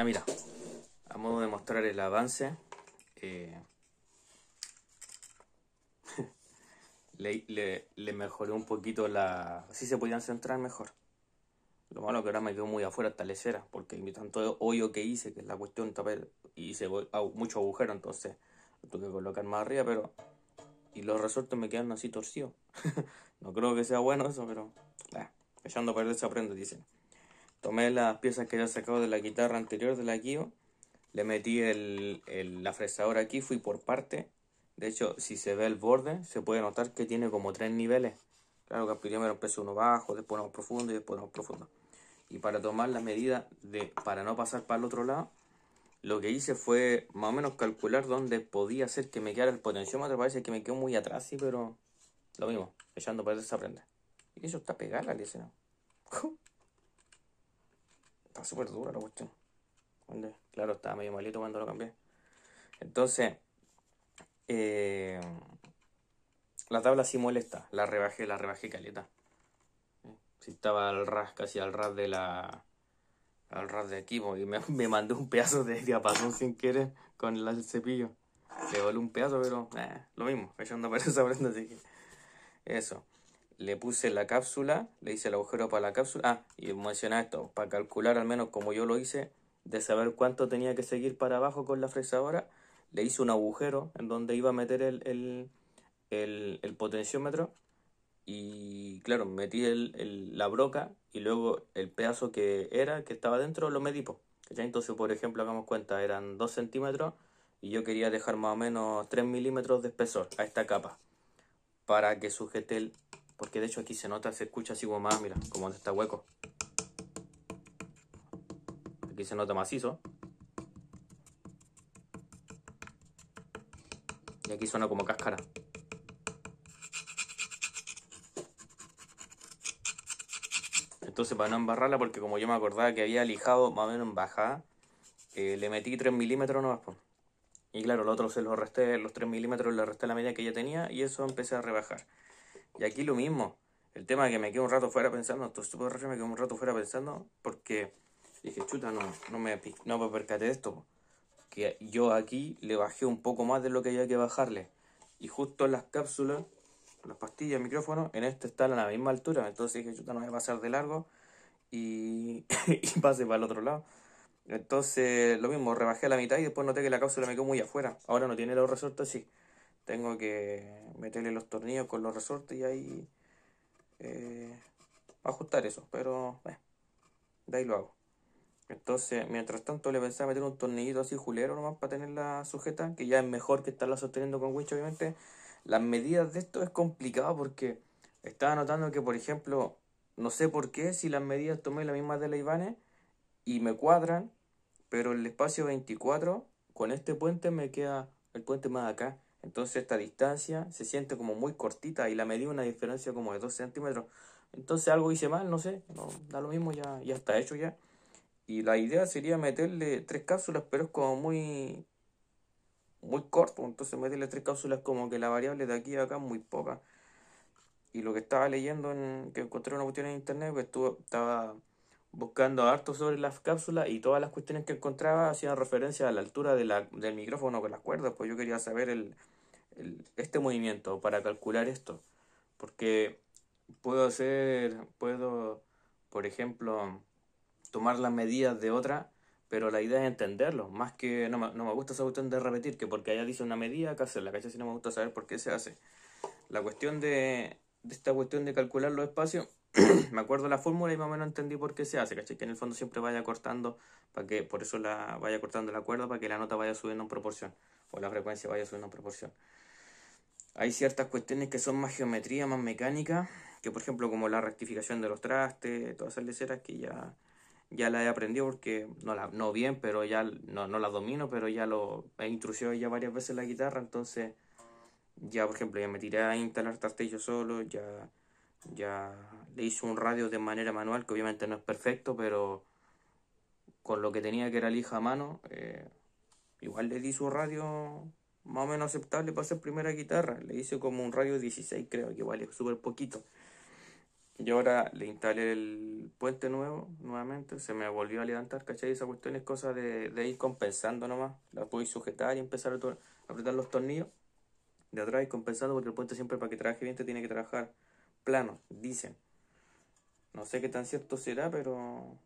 Ya mira, a modo de mostrar el avance, eh, le, le, mejoré un poquito la... Así se podían centrar mejor. Lo malo que ahora me quedó muy afuera esta lecera, porque mi tanto hoyo que hice, que es la cuestión, tapé, hice mucho agujero, entonces lo tuve que colocar más arriba, pero... Y los resortes me quedan así torcidos. no creo que sea bueno eso, pero... Echando a perder se aprende, dicen. Tomé las piezas que había sacado de la guitarra anterior de la Kio, le metí el, el, la fresadora aquí, fui por parte. De hecho, si se ve el borde, se puede notar que tiene como tres niveles. Claro que primero empezó uno bajo, después uno más profundo y después uno más profundo. Y para tomar la medida de para no pasar para el otro lado, lo que hice fue más o menos calcular dónde podía ser que me quedara el potenciómetro. Parece que me quedó muy atrás, sí, pero lo mismo, echando para se aprende. Y eso está pegada la lecera. Está súper dura la cuestión. Claro, estaba medio malito cuando lo cambié. Entonces, eh, la tabla sí molesta. La rebajé, la rebajé caleta. Si estaba al ras, casi al ras de la. Al ras de aquí, y me, me mandé un pedazo de diapasón sin querer con el cepillo. Le volé un pedazo, pero eh, lo mismo, echando para esa prenda, así que. Eso le puse la cápsula, le hice el agujero para la cápsula. Ah, y menciona esto, para calcular al menos como yo lo hice, de saber cuánto tenía que seguir para abajo con la fresadora, le hice un agujero en donde iba a meter el, el, el, potenciómetro y claro, metí la broca y luego el pedazo que era, que estaba dentro, lo medí. Entonces, por ejemplo, hagamos cuenta, eran 2 centímetros y yo quería dejar más o menos 3 milímetros de espesor a esta capa para que sujete el porque de hecho aquí se nota, se escucha así como más, mira, como donde está hueco. Aquí se nota macizo. Y aquí suena como cáscara. Entonces para no embarrarla, porque como yo me acordaba que había lijado más o menos en bajada, eh, le metí 3 milímetros nomás. Y claro, los otros se los resté, los 3 milímetros le resté la medida que ya tenía y eso empecé a rebajar. Y aquí lo mismo. El tema es que me quedo un rato fuera pensando, esto súper me quedo un rato fuera pensando, porque dije, chuta, no, no me, no me percaté de esto. Que yo aquí le bajé un poco más de lo que había que bajarle. Y justo en las cápsulas, las pastillas, el micrófono, en este están a la misma altura. Entonces dije, chuta, no voy a pasar de largo y, y pase para el otro lado. Entonces, lo mismo, rebajé a la mitad y después noté que la cápsula me quedó muy afuera. Ahora no tiene los resortes, sí tengo que meterle los tornillos con los resortes y ahí eh, ajustar eso, pero eh, de ahí lo hago. Entonces, mientras tanto le pensaba meter un tornillito así julero nomás para tenerla sujeta, que ya es mejor que estarla sosteniendo con winch, obviamente. Las medidas de esto es complicado porque estaba notando que, por ejemplo, no sé por qué, si las medidas tomé las mismas de la Ivane y me cuadran, pero el espacio 24 con este puente me queda el puente más acá. Entonces esta distancia se siente como muy cortita y la medí una diferencia como de 2 centímetros. Entonces algo hice mal, no sé, no, da lo mismo, ya, ya está hecho ya. Y la idea sería meterle tres cápsulas, pero es como muy muy corto, entonces meterle tres cápsulas como que la variable de aquí a acá es muy poca. Y lo que estaba leyendo, en, que encontré una cuestión en internet, que estuvo, estaba buscando harto sobre las cápsulas y todas las cuestiones que encontraba hacían referencia a la altura de la, del micrófono con las cuerdas, pues yo quería saber el, este movimiento para calcular esto, porque puedo hacer, puedo, por ejemplo, tomar las medidas de otra, pero la idea es entenderlo, más que no me, no me gusta esa cuestión de repetir, que porque allá dice una medida, que hacerla, ¿cachai? Si no me gusta saber por qué se hace. La cuestión de, de esta cuestión de calcular los espacios me acuerdo la fórmula y más o menos entendí por qué se hace, ¿cachai? Que en el fondo siempre vaya cortando, para que, por eso la vaya cortando la cuerda, para que la nota vaya subiendo en proporción, o la frecuencia vaya subiendo en proporción. Hay ciertas cuestiones que son más geometría, más mecánica, que por ejemplo como la rectificación de los trastes, todas esas leceras que ya, ya la he aprendido porque no, la, no bien, pero ya no, no las domino, pero ya lo he introducido ya varias veces la guitarra, entonces ya por ejemplo ya me tiré a instalar trastes yo solo, ya ya le hice un radio de manera manual, que obviamente no es perfecto, pero con lo que tenía que era lija a mano, eh, igual le di su radio más o menos aceptable para hacer primera guitarra. Le hice como un radio 16, creo, que es súper poquito. Y ahora le instalé el puente nuevo nuevamente, se me volvió a levantar, ¿cachai? Esa cuestión es cosa de, de ir compensando nomás. La puedo sujetar y empezar a, apretar los tornillos de atrás y compensando porque el puente siempre para que trabaje bien te tiene que trabajar plano, dicen. No sé qué tan cierto será, pero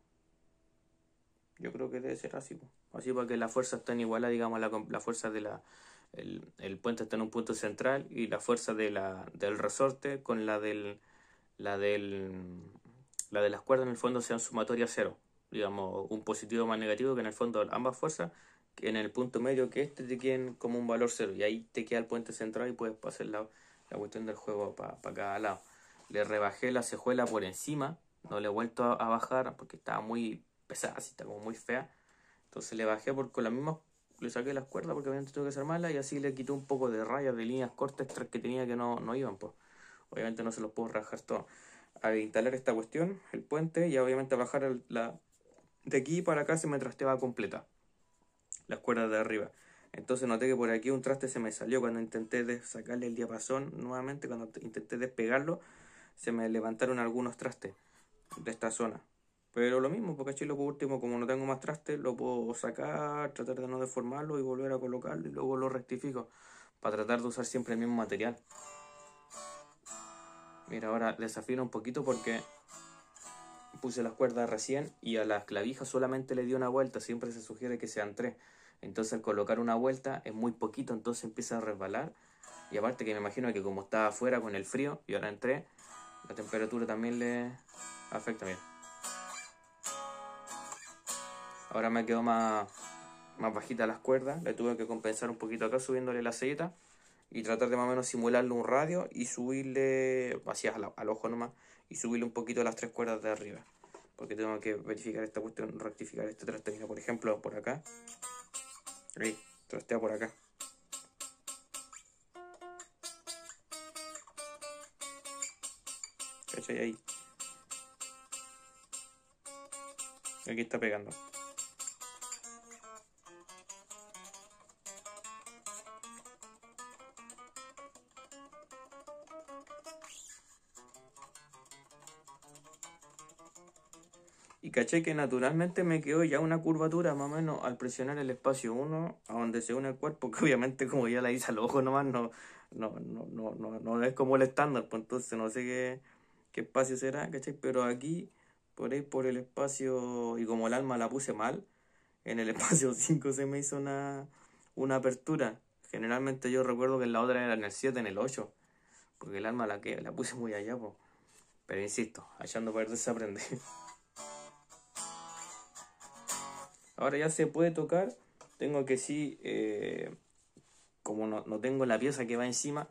yo creo que debe ser así. Así para que las fuerzas estén igualadas, digamos, la, la fuerza de la... El, el, puente está en un punto central y la fuerza de la, del resorte con la del la del la de las cuerdas en el fondo sean sumatoria cero digamos un positivo más negativo que en el fondo ambas fuerzas en el punto medio que este te queden como un valor cero y ahí te queda el puente central y puedes pasar la, la cuestión del juego para cada lado le rebajé la cejuela por encima no le he vuelto a, bajar porque estaba muy pesada así está como muy fea entonces le bajé por con la misma le saqué las cuerdas porque obviamente tengo que hacer mala y así le quité un poco de rayas de líneas cortas que tenía que no, no iban pues Obviamente no se los puedo rajar todo. A instalar esta cuestión, el puente, y obviamente bajar la... De aquí para acá se me trasteaba completa. Las cuerdas de arriba. Entonces noté que por aquí un traste se me salió cuando intenté sacarle el diapasón nuevamente, cuando intenté despegarlo, se me levantaron algunos trastes de esta zona. Pero lo mismo, porque así lo por último, como no tengo más trastes, lo puedo sacar, tratar de no deformarlo y volver a colocarlo y luego lo rectifico para tratar de usar siempre el mismo material. Mira, ahora desafino un poquito porque puse las cuerdas recién y a las clavijas solamente le di una vuelta. Siempre se sugiere que sean tres. Entonces al colocar una vuelta es muy poquito, entonces empieza a resbalar. Y aparte que me imagino que como estaba afuera con el frío y ahora entré, la temperatura también le afecta. Mira. Ahora me quedó más, más bajita las cuerdas. Le tuve que compensar un poquito acá subiéndole la sellita y tratar de más o menos simularle un radio y subirle, así al, al ojo nomás, y subirle un poquito las tres cuerdas de arriba. Porque tengo que verificar esta cuestión, rectificar este traste. por ejemplo, por acá. Ahí, trastea por acá. ¿Cachai? Ahí. Aquí está pegando. caché que naturalmente me quedó ya una curvatura más o menos al presionar el espacio 1 a donde se une el cuerpo, que obviamente como ya la hice al ojo nomás no, no, no, no, no, no es como el estándar, pues entonces no sé qué, qué espacio será, ¿cachai? Pero aquí, por ahí por el espacio, y como el alma la puse mal, en el espacio 5 se me hizo una, una apertura. Generalmente yo recuerdo que la otra era en el 7, en el 8, porque el alma la, que, la puse muy allá. Pero insisto, echando perder se aprende. Ahora ya se puede tocar. Tengo que sí, eh, como no, tengo la pieza que va encima,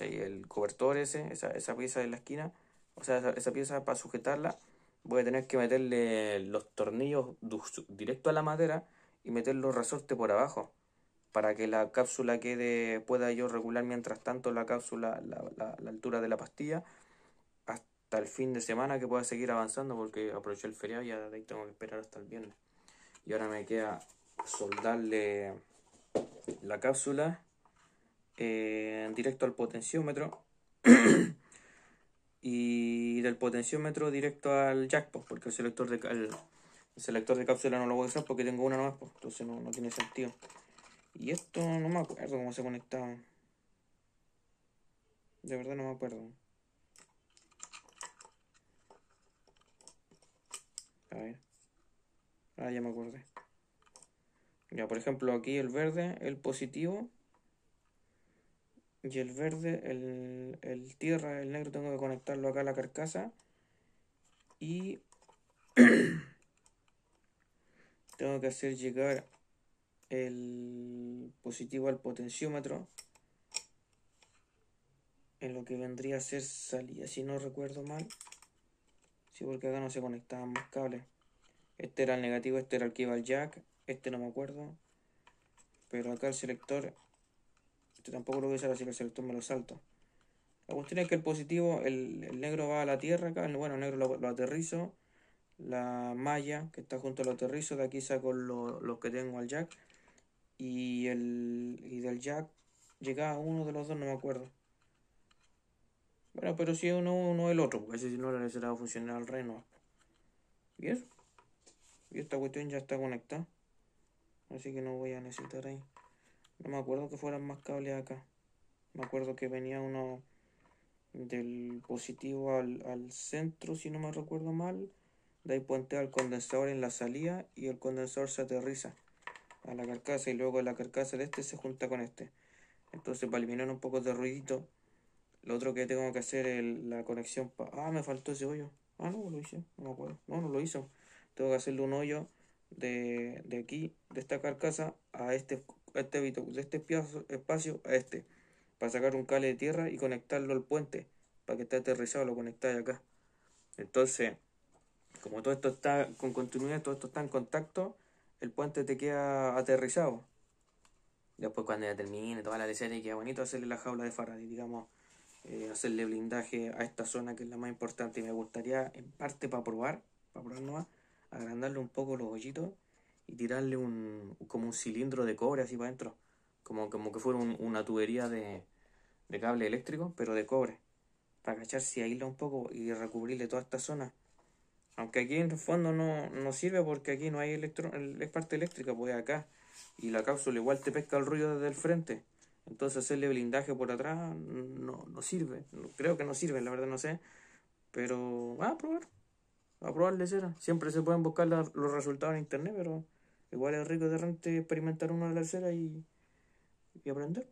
el cobertor ese, esa pieza de la esquina, o sea, esa, pieza para sujetarla, voy a tener que meterle los tornillos directo a la madera y meter los resortes por abajo para que la cápsula quede, pueda yo regular mientras tanto la cápsula, la, altura de la pastilla, hasta el fin de semana que pueda seguir avanzando porque aproveché el feriado y ya tengo que esperar hasta el viernes. Y ahora me queda soldarle la cápsula eh, directo al potenciómetro y del potenciómetro directo al jack pues, porque el selector de el, selector de cápsula no lo voy a usar porque tengo una nomás pues, entonces no, no tiene sentido y esto no me acuerdo cómo se conectaba de verdad no me acuerdo a ver Ah, ya me acordé. Ya, por ejemplo, aquí el verde, el positivo. Y el verde, el, el tierra, el negro, tengo que conectarlo acá a la carcasa. Y tengo que hacer llegar el positivo al potenciómetro. En lo que vendría a ser salida, si no recuerdo mal. Sí, porque acá no se conectaban más cables. Este era el negativo, este era el que iba al jack. Este no me acuerdo. Pero acá el selector. Tampoco lo voy a usar así que el selector me lo salto. La cuestión es que el positivo, el, negro va a la tierra acá. Bueno, el negro lo, aterrizo. La malla que está junto al aterrizo. De aquí saco los que tengo al jack. Y, el, y del jack llega a uno de los dos, no me acuerdo. Bueno, pero si uno, uno el otro, porque si no va a funcionar al rey, no. ¿Y eso? Y esta cuestión ya está conectada. Así que no voy a necesitar ahí. No me acuerdo que fueran más cables acá. Me acuerdo que venía uno del positivo al, al centro, si no me recuerdo mal. De ahí puentea el condensador en la salida y el condensador se aterriza a la carcasa y luego la carcasa de este se junta con este. Entonces para eliminar un poco de ruidito, lo otro que tengo que hacer es la conexión. Ah, me faltó ese hoyo. Ah, no, lo hice, no me acuerdo. No, no lo hizo. Tengo que hacerle un hoyo de, de aquí, de esta carcasa, a este, este de este espacio a este, para sacar un cable de tierra y conectarlo al puente, para que esté aterrizado, lo conectáis acá. Entonces, como todo esto está con continuidad, todo esto está en contacto, el puente te queda aterrizado. Después cuando ya termine toda la y queda bonito hacerle la jaula de Faraday, digamos, eh, hacerle blindaje a esta zona que es la más importante. Y me gustaría, en parte para probar, para probar nomás, agrandarle un poco los hoyitos y tirarle un como un cilindro de cobre así para adentro. Como, como que fuera una tubería de, de cable eléctrico, pero de cobre. Para cacharse y un poco y recubrirle toda esta zona. Aunque aquí en el fondo no, no sirve porque aquí no hay electro, es parte eléctrica, pues acá. Y la cápsula igual te pesca el ruido desde el frente. Entonces hacerle blindaje por atrás no, no sirve. Creo que no sirve, la verdad no sé. Pero va a probar. A probar cera. Siempre se pueden buscar los resultados en internet, pero igual es rico de repente experimentar una de cera y, y aprender.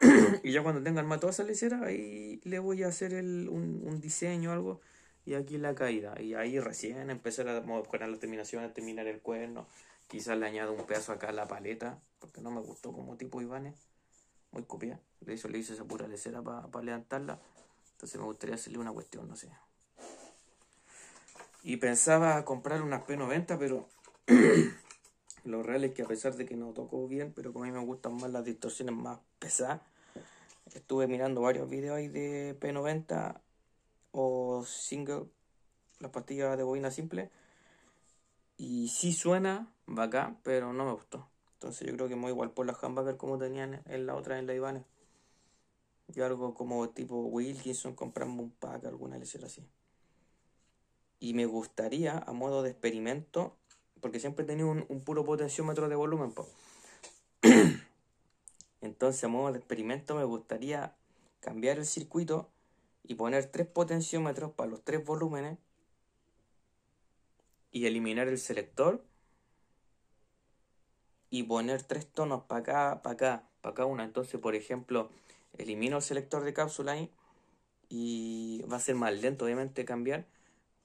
y ya cuando tengan más toda esa lecera, ahí le voy a hacer el, un, un diseño o algo. Y aquí la caída. Y ahí recién empezar a mejorar las terminaciones, terminar el cuerno. Quizás le añado un pedazo acá a la paleta, porque no me gustó como tipo Ibanez muy copia. De hecho, le hice esa pura lecera para levantarla. Entonces me gustaría hacerle una cuestión, no sé. Y pensaba comprar unas P90, pero lo real es que a pesar de que no tocó bien, pero como a mí me gustan más las distorsiones más pesadas, estuve mirando varios videos ahí de P90 o single, las pastillas de bobina simple. Y sí suena bacán, pero no me gustó. Entonces yo creo que muy igual por las hamburger como tenían en la otra, en la Ivane. Y algo como tipo Wilkinson, compramos un pack, alguna lecera así. Y me gustaría, a modo de experimento, porque siempre he tenido un, puro potenciómetro de volumen. Entonces, a modo de experimento, me gustaría cambiar el circuito y poner tres potenciómetros para los tres volúmenes y eliminar el selector y poner tres tonos para acá, para acá, para acá una. Entonces, por ejemplo, elimino el selector de cápsula ahí y va a ser más lento, obviamente, cambiar.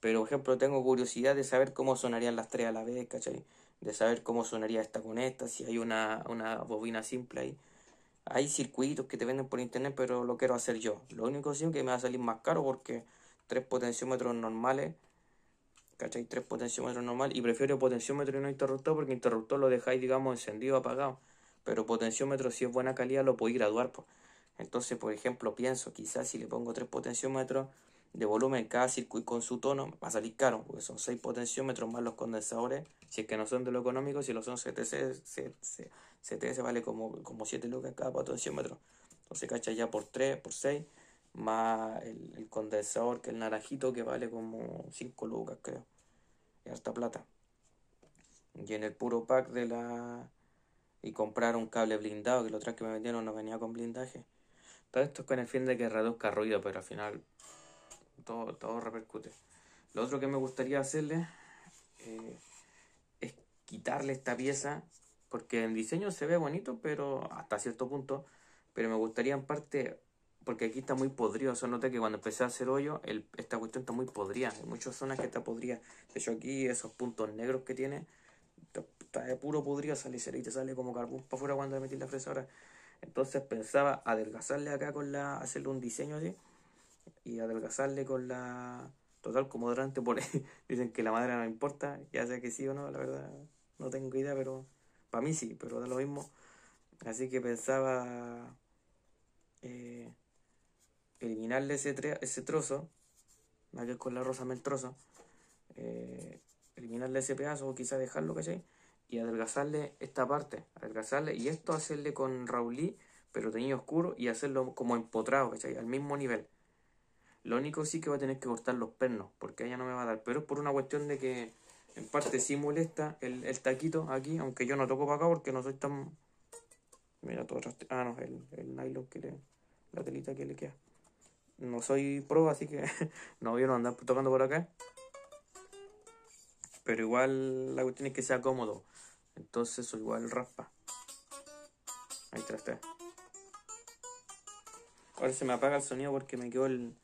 Pero, por ejemplo, tengo curiosidad de saber cómo sonarían las tres a la vez, ¿cachai? De saber cómo sonaría esta con esta, si hay una, una bobina simple ahí. Hay circuitos que te venden por internet, pero lo quiero hacer yo. Lo único sí que me va a salir más caro porque tres potenciómetros normales ¿cachai? Tres potenciómetros normal y prefiero potenciómetro y no interruptor porque interruptor lo dejáis, digamos, encendido, apagado. Pero potenciómetro, si es buena calidad, lo podéis graduar. Pues. Entonces, por ejemplo, pienso, quizás si le pongo tres potenciómetros de volumen cada circuito con su tono, va a salir caro, porque son seis potenciómetros más los condensadores. Si es que no son de lo económico, si lo son CTC, CTS vale como, como 7 lucas cada potenciómetro. Entonces, ¿cachai? Ya por 3, por 6 más el, condensador que el naranjito que vale como 5 lucas creo y harta plata y en el puro pack de la y comprar un cable blindado que lo otras que me vendieron no venía con blindaje todo esto es con el fin de que reduzca ruido pero al final todo, todo repercute lo otro que me gustaría hacerle eh, es quitarle esta pieza porque en diseño se ve bonito pero hasta cierto punto pero me gustaría en parte porque aquí está muy podrido. O sea, noté que cuando empecé a hacer hoyo, el, esta cuestión está muy podrida. Hay muchas zonas que está podrida. De hecho, aquí esos puntos negros que tiene, está de puro podrido, sale y te sale como carbón para afuera cuando le metí la fresadora. Entonces pensaba adelgazarle acá con la, hacerle un diseño así, y adelgazarle con la, total, como durante por dicen que la madera no importa, ya sea que sí o no, la verdad, no tengo idea, pero para mí sí, pero da lo mismo. Así que pensaba... Eh, eliminarle ese, ese trozo, que con la rosa trozo, eh, eliminarle ese pedazo o quizá dejarlo. Y adelgazarle esta parte, adelgazarle, y esto hacerle con Raulí, pero teñido oscuro, y hacerlo como empotrado, ¿cachai? Al mismo nivel. Lo único sí que va a tener que cortar los pernos, porque ella no me va a dar. Pero es por una cuestión de que en parte sí molesta el, el taquito aquí, aunque yo no toco para acá porque no soy tan... Mira, todo traste... Ah, no, el, el nylon que le... La telita que le queda. No soy pro, así que no voy a andar tocando por acá. Pero igual la cuestión es que sea cómodo. Entonces eso igual raspa. Ahí traste. Ahora se me apaga el sonido porque me quedó el...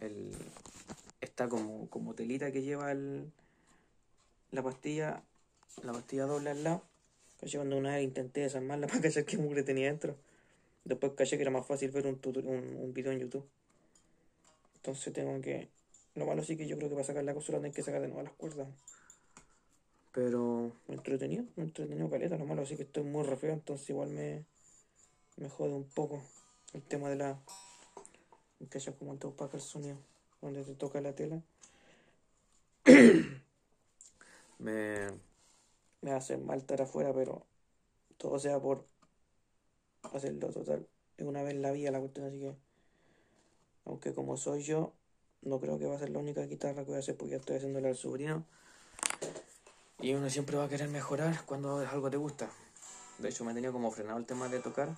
el esta como, como telita que lleva el, la pastilla, la pastilla doble al lado. Caché cuando una vez intenté desarmarla para cachar qué mugre tenía dentro. Después caché que era más fácil ver un, un, un video en YouTube. Entonces tengo que... Lo malo sí que yo creo que para sacar la cosa tengo que sacar de nuevo las cuerdas. Pero me entretenido, me entretenido caleta. Lo malo sí que estoy muy refeo, entonces igual me, me jode un poco el tema de la... Que como el para el sonido cuando te toca la tela. me, me hace mal estar afuera, pero todo sea por hacerlo total. Es una vez en la vida la cuestión, así que, aunque como soy yo, no creo que va a ser la única guitarra que voy a hacer porque ya estoy haciéndole al sobrino. Y uno siempre va a querer mejorar cuando algo te gusta. De hecho, me tenido como frenado el tema de tocar.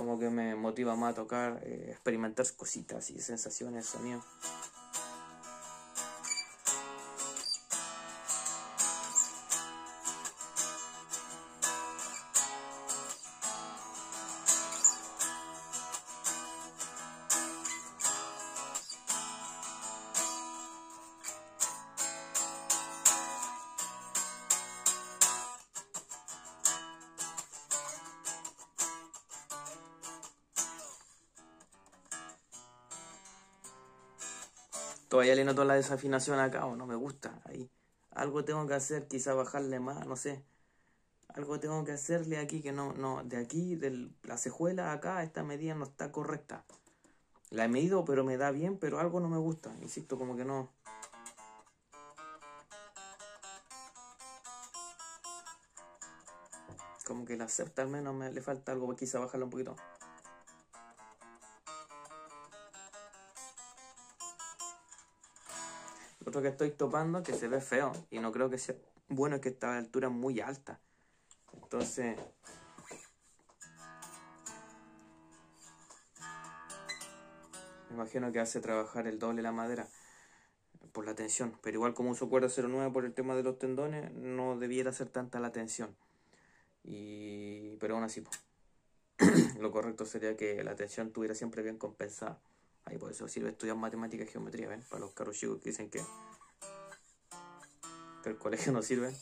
Como que me motiva más a tocar, eh, experimentar cositas y sensaciones, sonidos. Noto la desafinación acá o no me gusta. Ahí. Algo tengo que hacer, quizá bajarle más, no sé. Algo tengo que hacerle aquí que no, no, de aquí, de la cejuela acá, esta medida no está correcta. La he medido, pero me da bien, pero algo no me gusta. Insisto, como que no. Como que la acepta al menos me le falta algo, quizá bajarla un poquito. Otro que estoy topando que se ve feo y no creo que sea bueno es que esta altura es muy alta. Entonces... Me imagino que hace trabajar el doble la madera por la tensión. Pero igual como uso cuerda 09 por el tema de los tendones, no debiera ser tanta la tensión. Y... Pero aún así, lo correcto sería que la tensión estuviera siempre bien compensada. Ahí por eso sirve estudiar matemática y geometría, ¿ven? Para los caros chicos que dicen que, el colegio no sirve.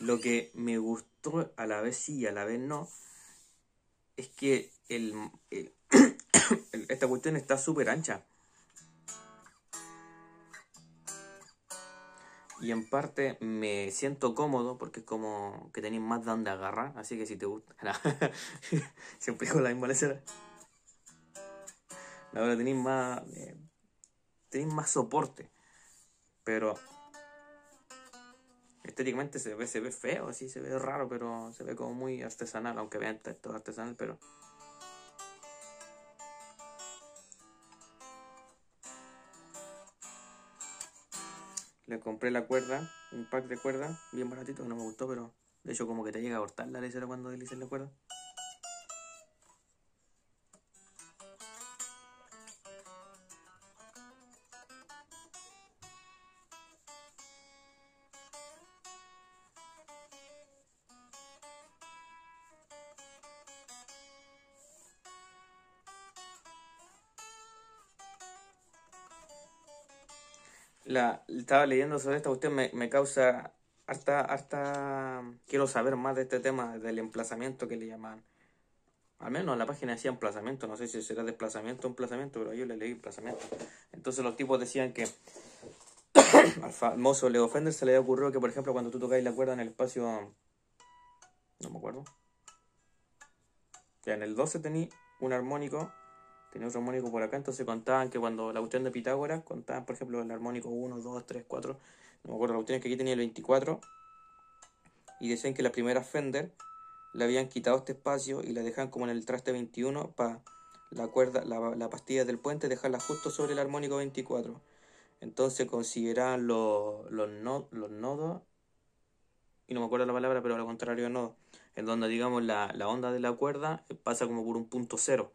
Lo que me gustó a la vez sí y a la vez no, es que el, esta cuestión está súper ancha. Y en parte me siento cómodo porque es como que tenéis más de donde agarrar. Así que si te gusta. Siempre digo la misma lecera. Ahora tenéis más. Eh, tenéis más soporte. Pero. Estéticamente se ve, se ve feo, así se ve raro, pero se ve como muy artesanal, aunque vean es artesanal, pero. Le compré la cuerda, un pack de cuerda, bien baratito, no me gustó, pero de hecho como que te llega a cortar la lecera cuando deslices la cuerda. La, estaba leyendo sobre esta cuestión, me, causa harta, harta, quiero saber más de este tema del emplazamiento que le llaman. Al menos en la página decía emplazamiento, no sé si será desplazamiento o emplazamiento, pero yo le leí emplazamiento. Entonces los tipos decían que al famoso Leo Fender se le había ocurrido que, por ejemplo, cuando tú tocáis la cuerda en el espacio, no me acuerdo, ya en el 12 tenía un armónico tenía otro armónico por acá, entonces contaban que cuando la cuestión de Pitágoras, contaban por ejemplo el armónico 1, 2, 3, 4, no me acuerdo, la cuestión es que aquí tenía el 24, y decían que la primera Fender le habían quitado este espacio y la dejaban como en el traste 21 para la cuerda, la, la, pastilla del puente, dejarla justo sobre el armónico 24. Entonces consideraban los, los, los nodos, y no me acuerdo la palabra, pero lo contrario nodos, en donde digamos la, la onda de la cuerda pasa como por un punto cero.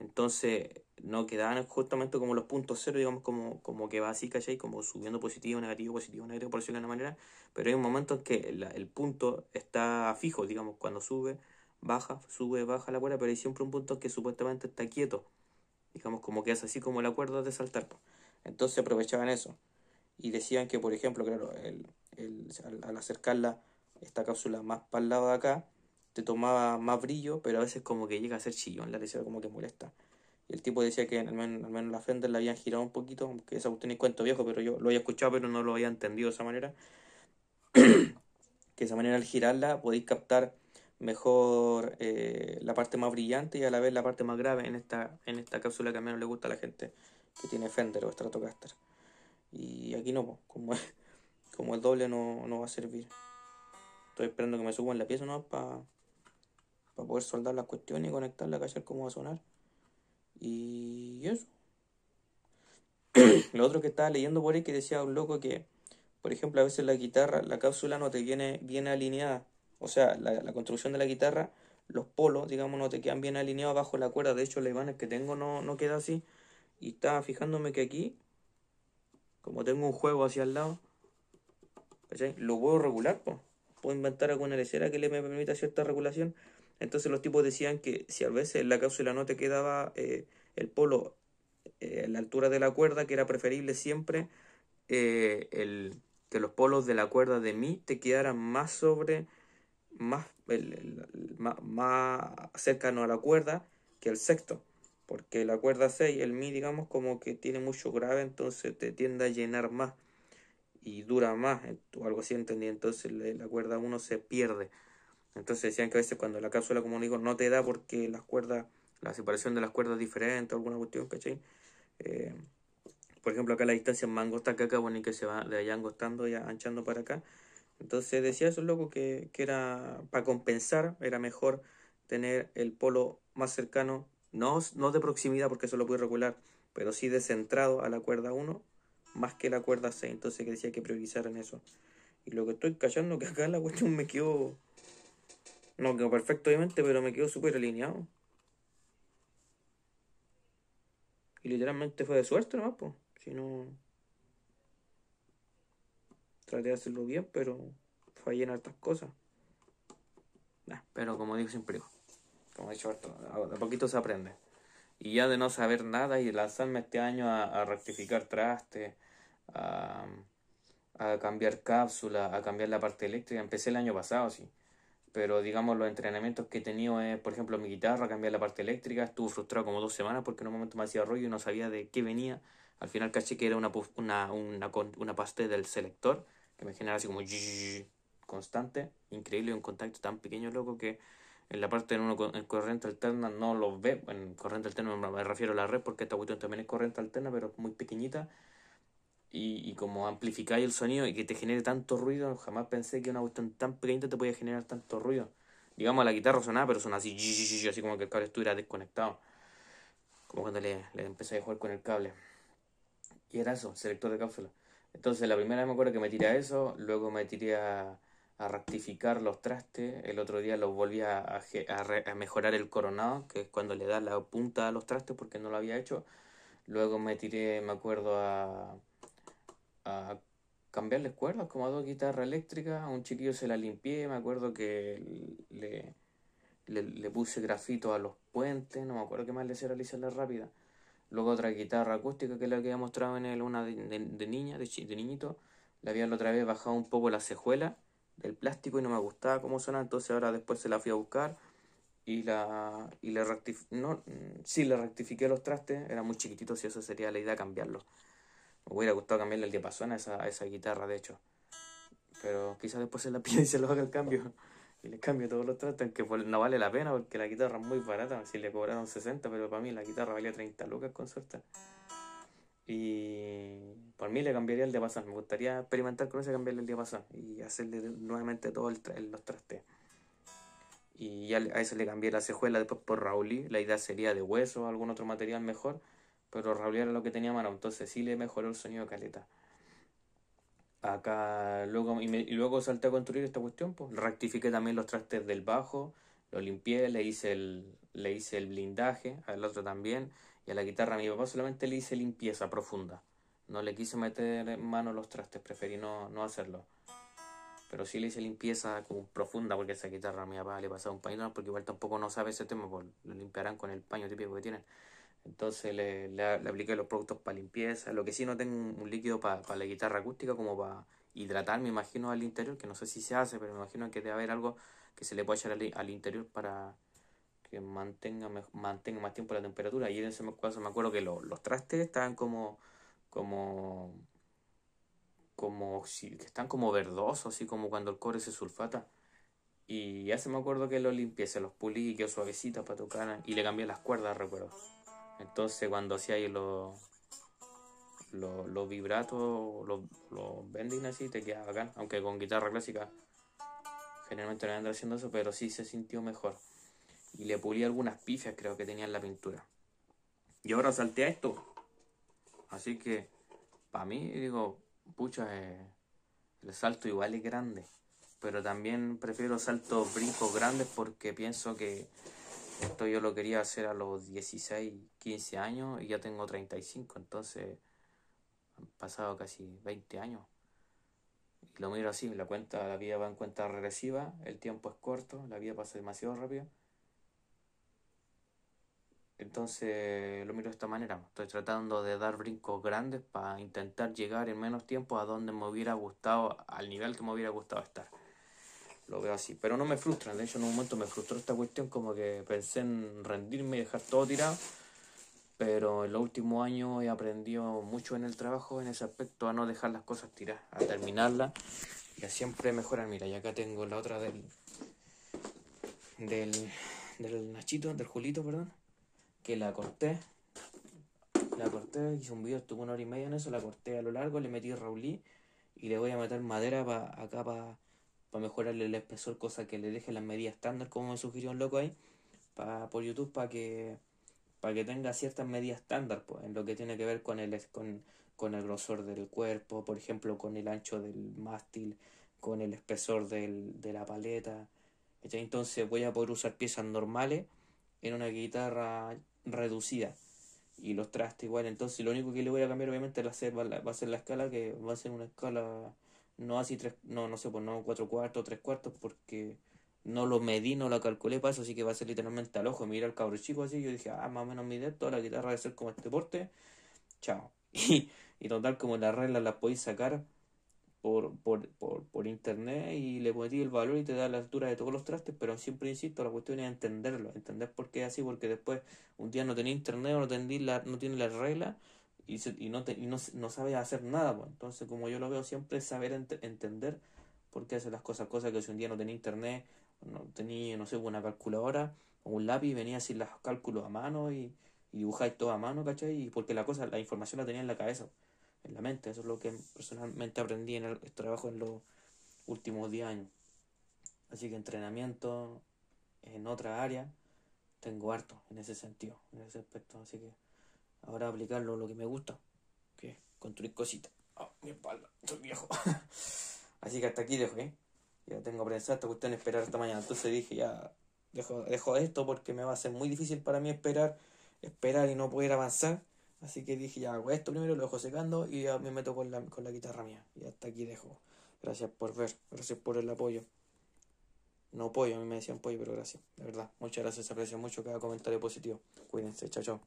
Entonces no quedaban justamente como los puntos cero, digamos, como, como que va así, ¿cachai? Como subiendo positivo, negativo, positivo, negativo, por decirlo de una manera. Pero hay un momento en que el punto está fijo, digamos, cuando sube, baja, sube, baja la cuerda, pero hay siempre un punto que supuestamente está quieto. Digamos, como que es así como la cuerda de saltar. Entonces aprovechaban eso. Y decían que, por ejemplo, claro, el, el, al, acercarla, esta cápsula más para el lado de acá, te tomaba más brillo, pero a veces como que llega a ser chillón, la decía como que molesta. Y el tipo decía que al menos, al menos la Fender la habían girado un poquito, aunque esa cuestión es cuento viejo, pero yo lo había escuchado, pero no lo había entendido de esa manera. que de esa manera al girarla podéis captar mejor eh, la parte más brillante y a la vez la parte más grave en esta, en esta cápsula que a menos le gusta a la gente que tiene Fender o Stratocaster. Y aquí no, como, como el doble no, no va a servir. Estoy esperando que me suban la pieza ¿no? para para poder soldar las cuestiones y conectarla, cachar cómo va a sonar. Y eso. Lo otro que estaba leyendo por ahí que decía un loco que, por ejemplo, a veces la guitarra, la cápsula no te viene bien alineada. O sea, la, construcción de la guitarra, los polos, digamos, no te quedan bien alineados bajo la cuerda. De hecho, la Ibanez que tengo no, no queda así. Y estaba fijándome que aquí, como tengo un juego hacia el lado. Lo puedo regular, pues. Puedo inventar alguna lecera que le me permita cierta regulación entonces los tipos decían que si a veces la cápsula no te quedaba eh, el polo eh, a la altura de la cuerda, que era preferible siempre eh, el, que los polos de la cuerda de mi te quedaran más sobre, más, más, cercano a la cuerda que el sexto. Porque la cuerda 6, el mi, digamos, como que tiene mucho grave, entonces te tiende a llenar más y dura más, o algo así entendí. Entonces la cuerda 1 se pierde. Entonces decían que a veces cuando la cápsula, como digo, no te da porque las cuerdas, la separación de las cuerdas es diferente alguna cuestión, ¿cachai? Eh, por ejemplo, acá la distancia es más angosta que acá, bueno, y que se va de allá angostando y anchando para acá. Entonces decía eso loco que, que era para compensar, era mejor tener el polo más cercano, no, no de proximidad porque eso lo puede regular, pero sí de centrado a la cuerda 1 más que la cuerda 6. Entonces que decía que priorizaran eso. Y lo que estoy callando que acá la cuestión me quedó no quedó perfecto, obviamente, pero me quedó súper alineado. Y literalmente fue de suerte nomás, pues. Si no. Traté de hacerlo bien, pero fallé en hartas cosas. pero como digo siempre, como he dicho, poquito se aprende. Y ya de no saber nada y lanzarme este año a, rectificar trastes, a, a cambiar cápsula, a cambiar la parte eléctrica, empecé el año pasado, sí pero digamos los entrenamientos que he tenido es, por ejemplo, mi guitarra, cambiar la parte eléctrica, estuve frustrado como dos semanas porque en un momento me hacía rollo y no sabía de qué venía. Al final caché que era una, una, una, una parte del selector que me genera así como constante, increíble, un contacto tan pequeño, loco, que en la parte en, uno, en corriente alterna no lo ve, en corriente alterna me refiero a la red porque esta cuestión también es corriente alterna, pero muy pequeñita y, como amplificáis el sonido y que te genere tanto ruido, jamás pensé que una cuestión tan pequeñita te podía generar tanto ruido. Digamos, la guitarra sonaba, pero suena así, así como que el cable estuviera desconectado. Como cuando le, le empecé a jugar con el cable. Y era eso, selector de cápsula. Entonces, la primera vez me acuerdo que me tiré a eso, luego me tiré a, rectificar los trastes. El otro día los volví a, a, a, mejorar el coronado, que es cuando le da la punta a los trastes porque no lo había hecho. Luego me tiré, me acuerdo, a a cambiarles cuerdas, como a dos guitarras eléctricas, a un chiquillo se la limpié, me acuerdo que le, le, puse grafito a los puentes, no me acuerdo qué más le hacía la rápida. Luego otra guitarra acústica que la que había mostrado en el, una de, de, niña, de, de, niñito, le había la otra vez bajado un poco la cejuela del plástico y no me gustaba cómo suena, entonces ahora después se la fui a buscar y la y le no sí le rectifiqué los trastes, era muy chiquitito si eso sería la idea cambiarlo. Me hubiera gustado cambiarle el diapasón a esa, a esa guitarra, de hecho. Pero quizás después se la pide y se lo haga el cambio. Y le cambio todos los trastes, que no vale la pena porque la guitarra es muy barata. Si le cobraron 60, pero para mí la guitarra valía 30 lucas con suerte. Y por mí le cambiaría el diapasón. Me gustaría experimentar con ese, cambiarle el diapasón y hacerle nuevamente todos los trastes. y ya a eso le cambié la cejuela después por Raulí. La idea sería de hueso o algún otro material mejor, pero Raulí era lo que tenía mano, entonces sí le mejoró el sonido de caleta. Acá luego y, luego salté a construir esta cuestión, pues rectifiqué también los trastes del bajo, lo limpié, le hice el, le hice el blindaje, al otro también, y a la guitarra a mi papá solamente le hice limpieza profunda. No le quise meter en mano los trastes, preferí no, no hacerlo. Pero sí le hice limpieza como profunda porque esa guitarra a mi papá le pasaba un paño, porque igual tampoco no sabe ese tema, pues lo limpiarán con el paño típico que tienen. Entonces le, le, apliqué los productos para limpieza. Lo que sí no tengo un líquido para la guitarra acústica como para hidratar, me imagino, al interior, que no sé si se hace, pero me imagino que debe haber algo que se le puede echar al, interior para que mantenga, mantenga más tiempo la temperatura. Y en ese caso me acuerdo que los trastes estaban como, como, como, que están como verdosos, así como cuando el cobre se sulfata. Y ya se me acuerdo que lo limpié, se los pulí y quedó suavecito para tocar. Y le cambié las cuerdas, recuerdo. Entonces cuando hacía ahí los, los, vibratos, los, los bending así, te queda bacán. Aunque con guitarra clásica generalmente no ando haciendo eso, pero sí se sintió mejor. Y le pulí algunas pifias creo que tenía en la pintura. Y ahora salté a esto. Así que, para mí, digo, pucha, eh, el salto igual es grande. Pero también prefiero saltos brincos grandes porque pienso que esto yo lo quería hacer a los 16, 15 años y ya tengo 35, entonces han pasado casi 20 años. Y lo miro así, la cuenta, la vida va en cuenta regresiva, el tiempo es corto, la vida pasa demasiado rápido. Entonces lo miro de esta manera. Estoy tratando de dar brincos grandes para intentar llegar en menos tiempo a donde me hubiera gustado, al nivel que me hubiera gustado estar lo veo así. Pero no me frustran, de hecho en un momento me frustró esta cuestión, como que pensé en rendirme y dejar todo tirado. Pero en los últimos años he aprendido mucho en el trabajo, en ese aspecto, a no dejar las cosas tiradas, a terminarlas y a siempre mejorar. Mira, y acá tengo la otra del, del, del Nachito, del Julito, perdón, que la corté. La corté, hice un video, estuve una hora y media en eso, la corté a lo largo, le metí raulí y le voy a meter madera para acá para para mejorarle el espesor, cosa que le deje las medidas estándar, como me sugirió un loco ahí, para, por YouTube, para que, para que tenga ciertas medidas estándar, pues, en lo que tiene que ver con el, con, con el grosor del cuerpo, por ejemplo, con el ancho del mástil, con el espesor del, de la paleta. Entonces voy a poder usar piezas normales en una guitarra reducida y los trastes igual. Entonces lo único que le voy a cambiar obviamente va a ser, va a ser la escala, que va a ser una escala no así tres, no, no sé, pues no cuatro cuartos, tres cuartos, porque no lo medí, no lo calculé para eso, así que va a ser literalmente al ojo. Mira el cabro chico así, yo dije, ah, más o menos mide toda la guitarra debe ser como este porte, chao. Y, y total, como las reglas las podéis sacar por, por, por, por internet y le metí el valor y te da la altura de todos los trastes, pero siempre insisto, la cuestión es entenderlo, entender por qué es así, porque después un día no tenía internet o no, la, no tiene las reglas y, y, no, te, y no, no sabes hacer nada. Pues. Entonces, como yo lo veo siempre, es saber entender por qué hace las cosas. Cosas que si un día no tenía internet, no tenía, no sé, una calculadora o un lápiz, venía así los cálculos a mano y, y dibujáis todo a mano, ¿cachai? Y porque la cosa, la información la tenía en la cabeza, en la mente. Eso es lo que personalmente aprendí en el, trabajo en los últimos 10 años. Así que entrenamiento en otra área tengo harto en ese sentido, en ese aspecto. Así que ahora aplicarlo lo que me gusta, que construir cositas. Oh, mi espalda, soy viejo. Así que hasta aquí dejo, ¿eh? Ya tengo pensado esta cuestión esperar hasta mañana. Entonces dije, ya, dejo, dejo esto porque me va a ser muy difícil para mí esperar, esperar y no poder avanzar. Así que dije, ya hago esto primero, lo dejo secando y ya me meto con la, con la guitarra mía. Y hasta aquí dejo. Gracias por ver, gracias por el apoyo. No apoyo, a mí me decían apoyo, pero gracias, de verdad. Muchas gracias, aprecio mucho cada comentario positivo. Cuídense, chao, chao.